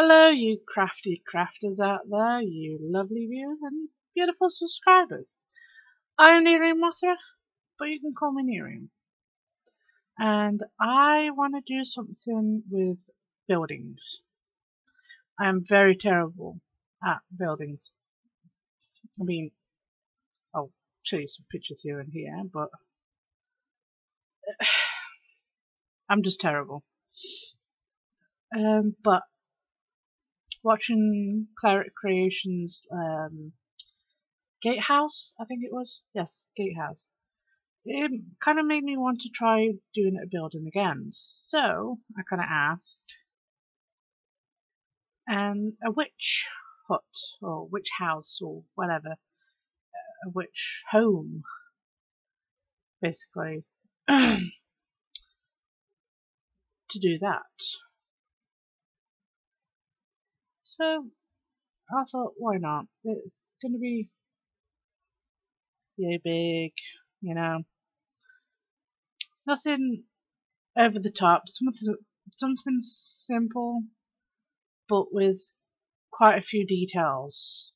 Hello, you crafty crafters out there, you lovely viewers and beautiful subscribers. I'm Nerium Mothra, but you can call me Nerium. And I want to do something with buildings. I am very terrible at buildings. I mean, I'll show you some pictures here and here, but I'm just terrible. Um, but watching Cleric Creations um, Gatehouse, I think it was. Yes, Gatehouse. It kind of made me want to try doing a building again. So I kind of asked, and a witch hut or witch house or whatever, a witch home, basically, to do that. So I thought, why not? It's going to be yay big, you know. Nothing over the top, something, something simple, but with quite a few details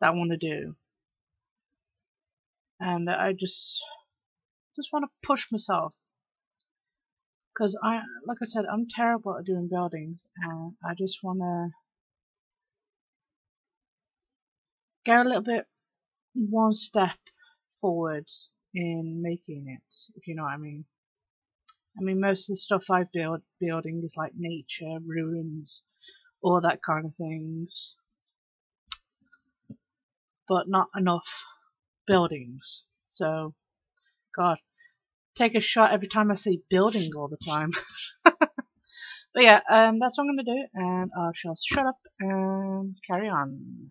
that I want to do. And I just just want to push myself because I, like I said, I'm terrible at doing buildings, and I just want to go a little bit one step forward in making it, if you know what I mean. I mean, most of the stuff I build building is like nature, ruins, all that kind of things, but not enough buildings. So, God, take a shot every time I say building all the time. but yeah, um, that's what I'm going to do, and I shall shut up and carry on.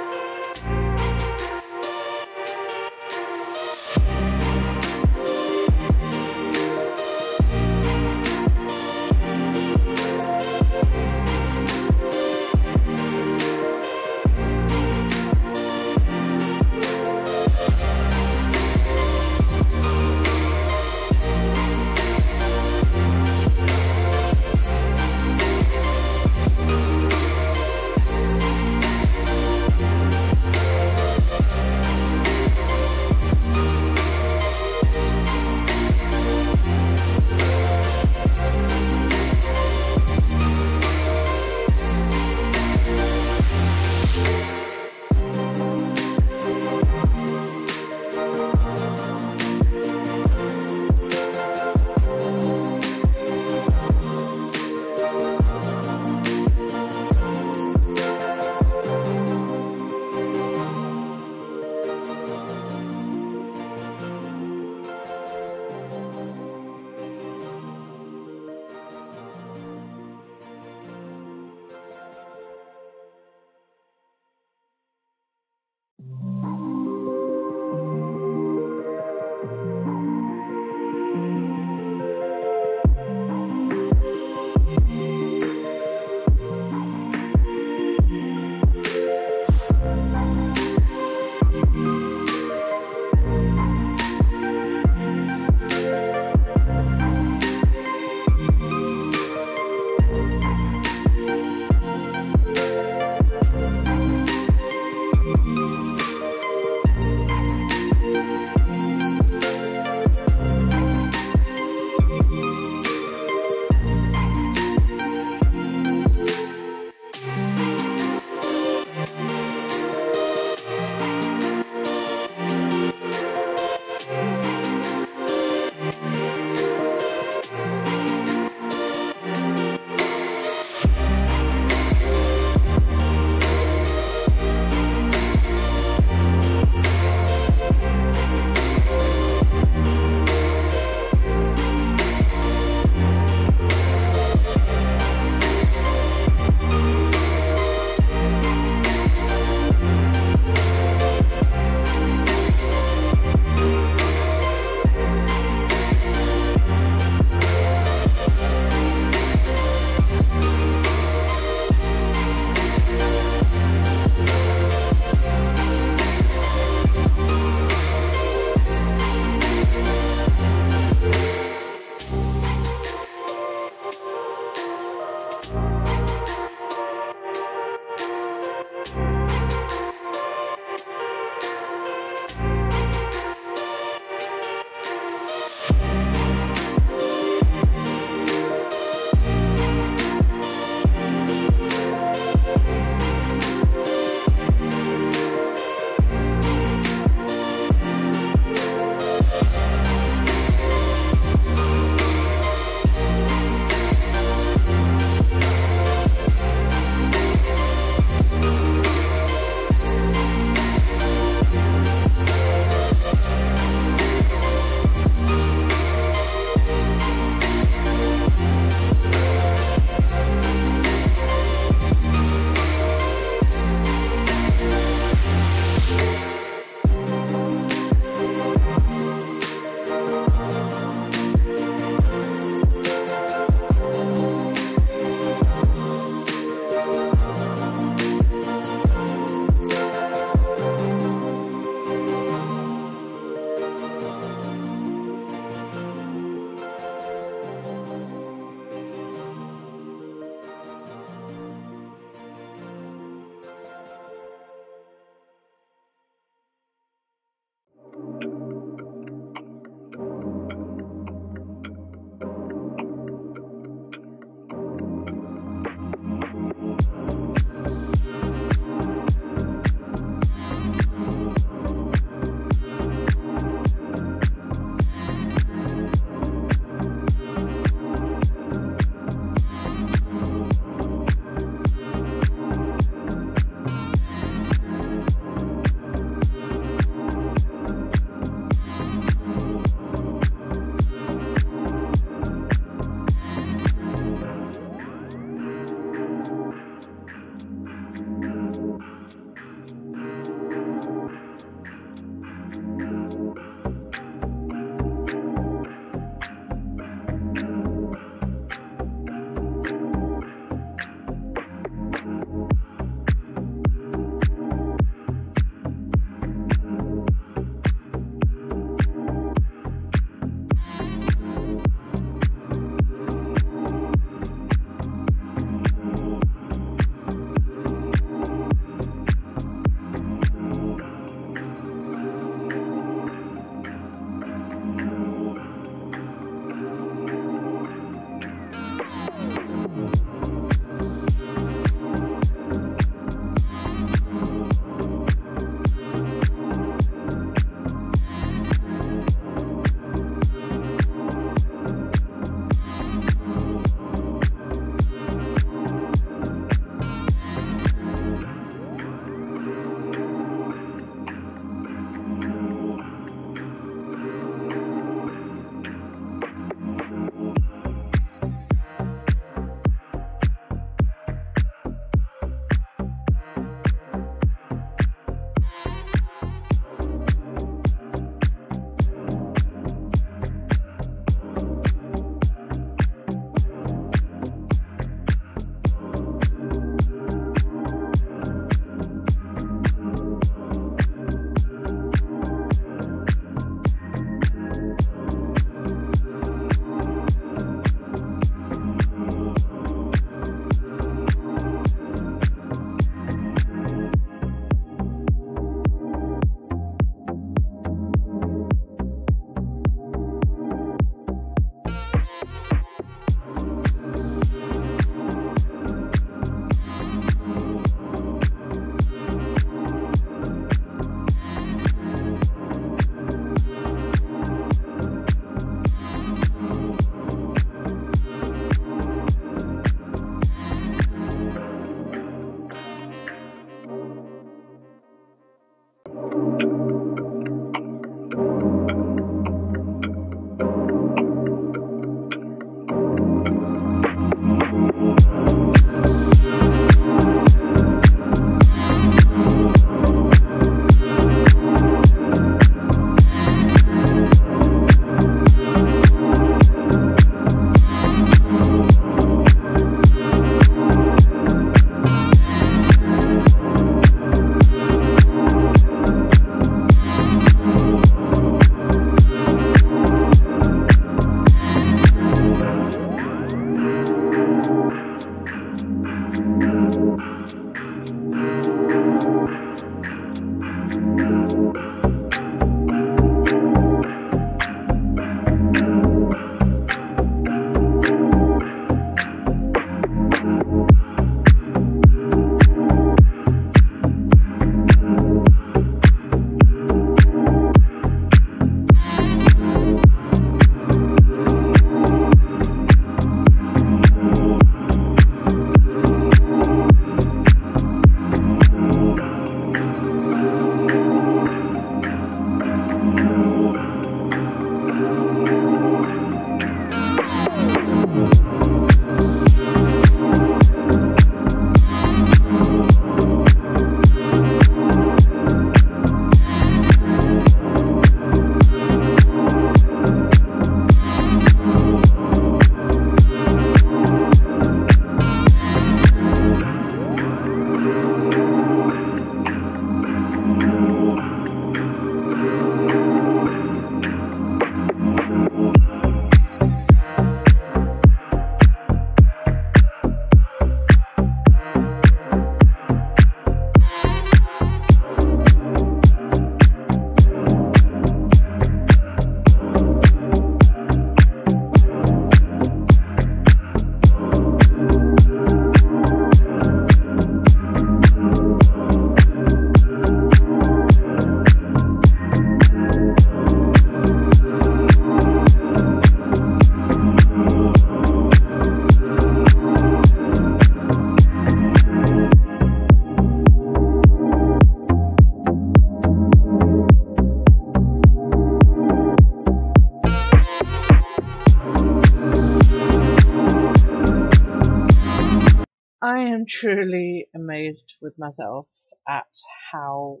Am truly amazed with myself at how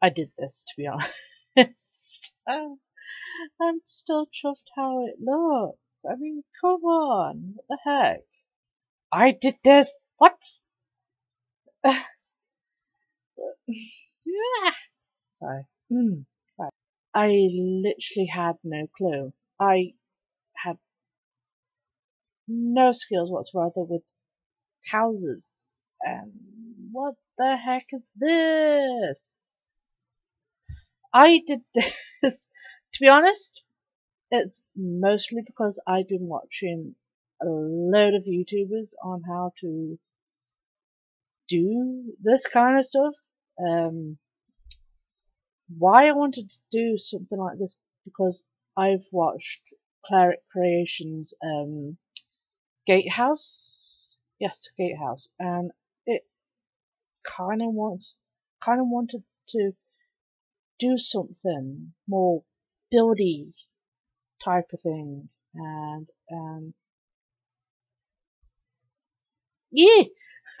I did this, to be honest. I'm still chuffed how it looks. I mean, come on, what the heck? I did this. What? yeah. Sorry. Mm. I literally had no clue. I had no skills whatsoever with houses. And what the heck is this? I did this. to be honest, it's mostly because I've been watching a load of YouTubers on how to do this kind of stuff. Um, why I wanted to do something like this because I've watched Cleric Creations um, Gatehouse, yes, Gatehouse, and it kind of wants, kind of wanted to do something more buildy type of thing, and um, yeah,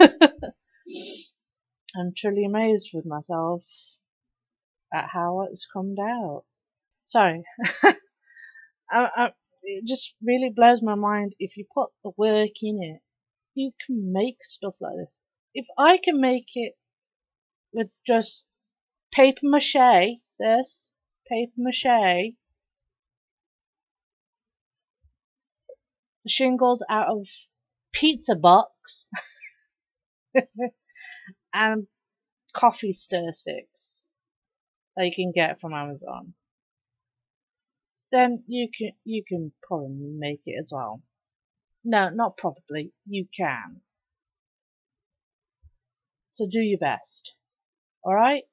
I'm truly amazed with myself at how it's come out. Sorry. I, I, it just really blows my mind. If you put the work in it, you can make stuff like this. If I can make it with just paper mache, this, paper mache, shingles out of pizza box, and coffee stir sticks that you can get from Amazon, then you can you can probably make it as well. No, not probably. You can. So do your best. Alright?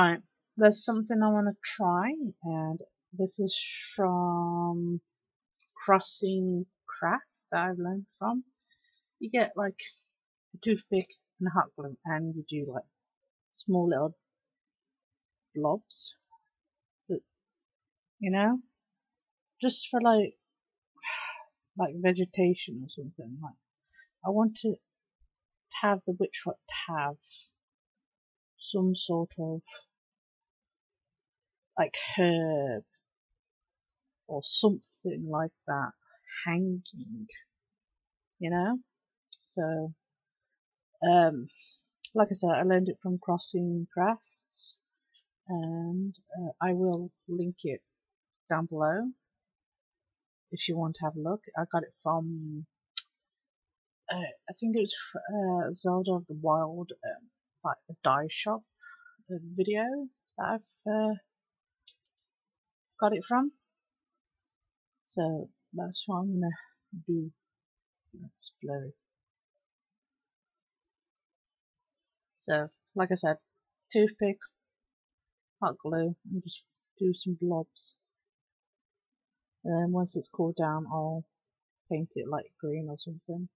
Right, there's something I want to try, and this is from Crossing Craft that I've learned from. You get like a toothpick and a hot glue, and you do like small little blobs, you know, just for like like vegetation or something. Like I want to have the witch hut have some sort of like herb or something like that hanging, you know? So, um, like I said, I learned it from Crossing Crafts and uh, I will link it down below if you want to have a look. I got it from, uh, I think it was uh, Zelda of the Wild, um, like a dye shop video that I've uh, got it from. So that's what I'm gonna do. It's blurry. So, like I said, toothpick, hot glue, and just do some blobs. And then once it's cooled down, I'll paint it light green or something.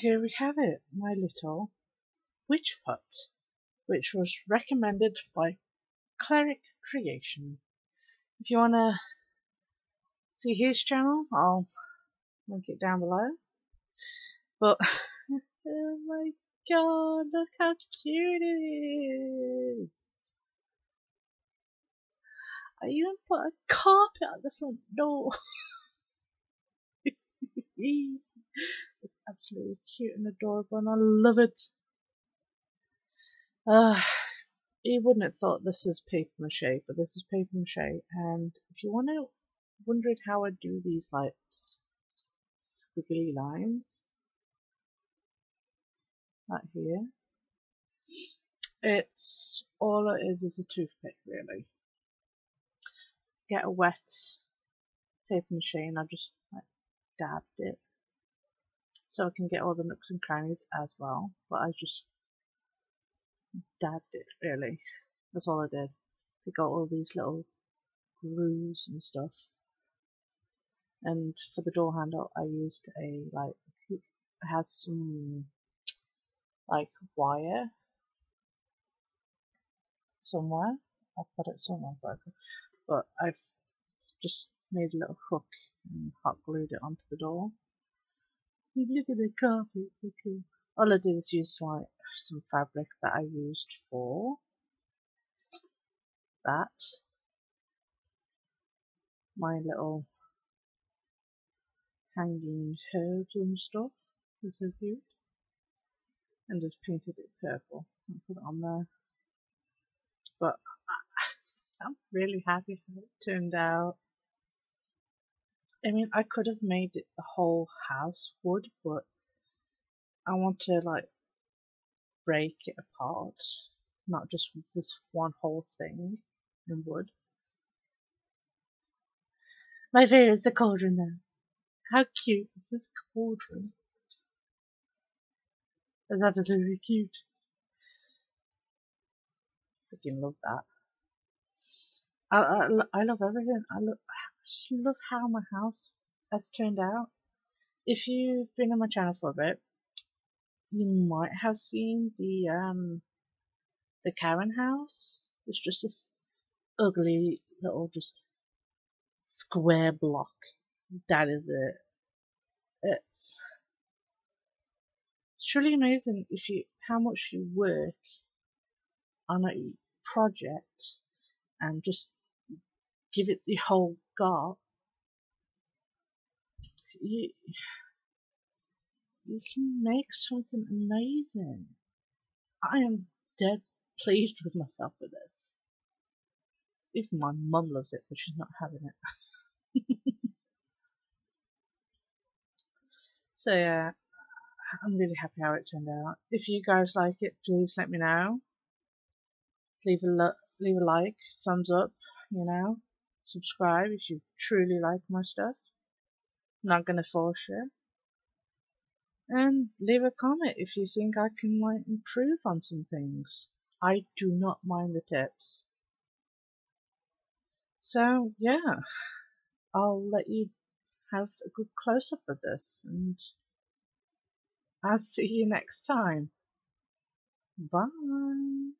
Here we have it, my little witch hut, which was recommended by Cleric Creation. If you want to see his channel, I'll link it down below. But, oh my god, look how cute it is! I even put a carpet at the front door. Absolutely cute and adorable and I love it. Uh, you wouldn't have thought this is paper mache, but this is paper mache. And if you want to wondering how I do these like squiggly lines, right here, it's all it is is a toothpick really. Get a wet paper mache and I just like dabbed it so I can get all the nooks and crannies as well. But I just dabbed it really. That's all I did. To got all these little grooves and stuff. And for the door handle, I used a like it has some like wire somewhere. I'll put it somewhere, but, but I've just made a little hook and hot glued it onto the door Look at the carpet, it's so cool. Um, all I did is use like some fabric that I used for that. My little hanging herbs and stuff. They're so cute. And just painted it purple and put it on there. But I'm really happy how it turned out. I mean, I could have made it the whole house wood, but I want to like break it apart, not just this one whole thing in wood. My favorite is the cauldron though. How cute is this cauldron? That's absolutely cute. Freaking love that. I, I, I love everything. I I love how my house has turned out. If you've been on my channel for a bit, you might have seen the um the Karen house. It's just this ugly little just square block. That is it. It's it's truly amazing if you how much you work on a project and just give it the whole go. You you can make something amazing. I am dead pleased with myself for this. Even my mum loves it, but she's not having it. so yeah, I'm really happy how it turned out. If you guys like it, please let me know. Leave a leave a like, thumbs up, you know. Subscribe if you truly like my stuff. I'm not gonna force you and leave a comment if you think I can like improve on some things. I do not mind the tips. So yeah, I'll let you have a good close up of this and I'll see you next time. Bye.